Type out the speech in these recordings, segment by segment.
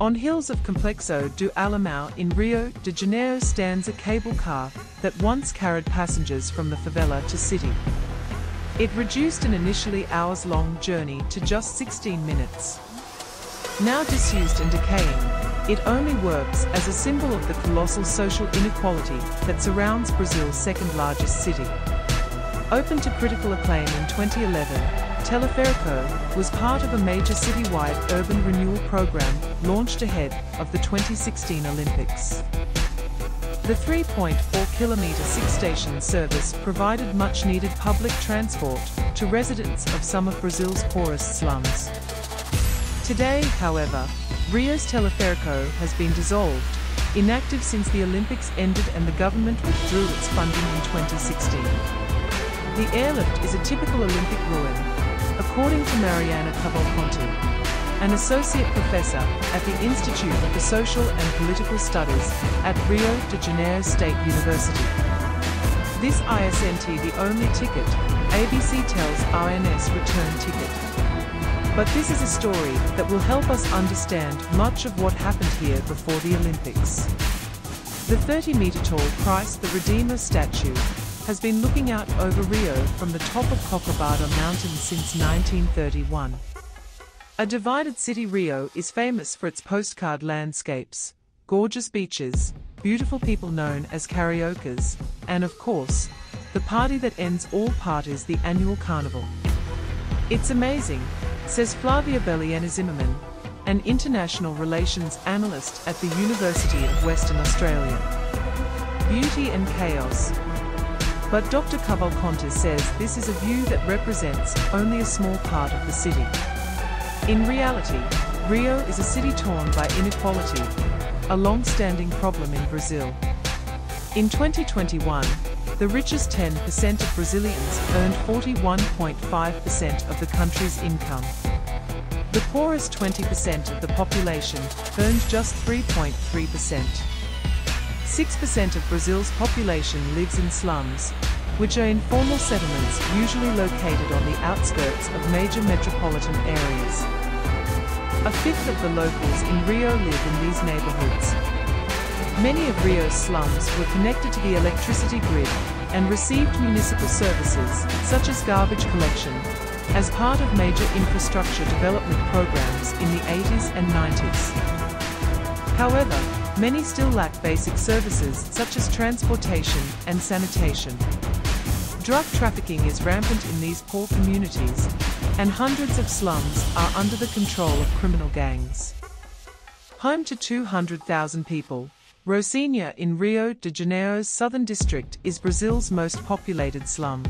On hills of Complexo do Alemão in Rio de Janeiro stands a cable car that once carried passengers from the favela to city. It reduced an initially hours-long journey to just 16 minutes. Now disused and decaying, it only works as a symbol of the colossal social inequality that surrounds Brazil's second largest city. Open to critical acclaim in 2011, Teleférico was part of a major citywide urban renewal program launched ahead of the 2016 Olympics. The 3.4 kilometre six-station service provided much-needed public transport to residents of some of Brazil's poorest slums. Today, however, Rio's Teleférico has been dissolved, inactive since the Olympics ended and the government withdrew its funding in 2016. The airlift is a typical Olympic ruin, according to Mariana Cavalcanti, an associate professor at the Institute for Social and Political Studies at Rio de Janeiro State University. This ISNT the only ticket, ABC tells RN's return ticket. But this is a story that will help us understand much of what happened here before the Olympics. The 30-meter tall Christ the Redeemer statue has been looking out over Rio from the top of Corcovado Mountain since 1931. A divided city Rio is famous for its postcard landscapes, gorgeous beaches, beautiful people known as cariocas, and of course, the party that ends all parties the annual carnival. It's amazing, says Flavia Bellieni Zimmermann, an international relations analyst at the University of Western Australia. Beauty and chaos. But Dr. Cavalcanti says this is a view that represents only a small part of the city. In reality, Rio is a city torn by inequality, a long-standing problem in Brazil. In 2021, the richest 10% of Brazilians earned 41.5% of the country's income. The poorest 20% of the population earned just 3.3%. 6% of Brazil's population lives in slums, which are informal settlements usually located on the outskirts of major metropolitan areas. A fifth of the locals in Rio live in these neighborhoods. Many of Rio's slums were connected to the electricity grid and received municipal services, such as garbage collection, as part of major infrastructure development programs in the 80s and 90s. However, many still lack basic services such as transportation and sanitation. Drug trafficking is rampant in these poor communities, and hundreds of slums are under the control of criminal gangs. Home to 200,000 people, Rocinha in Rio de Janeiro's southern district is Brazil's most populated slum.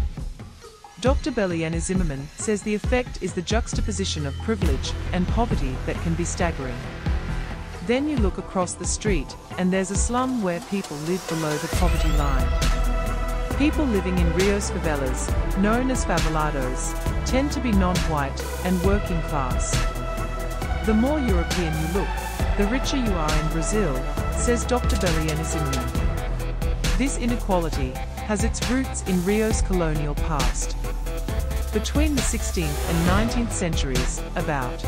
Dr. Bellieni Zimmermann says the effect is the juxtaposition of privilege and poverty that can be staggering. Then you look across the street, and there's a slum where people live below the poverty line. People living in Rio's favelas, known as favelados, tend to be non-white and working class. The more European you look, the richer you are in Brazil, says Dr. Bellieni Zimmermann. This inequality has its roots in Rio's colonial past. Between the 16th and 19th centuries, about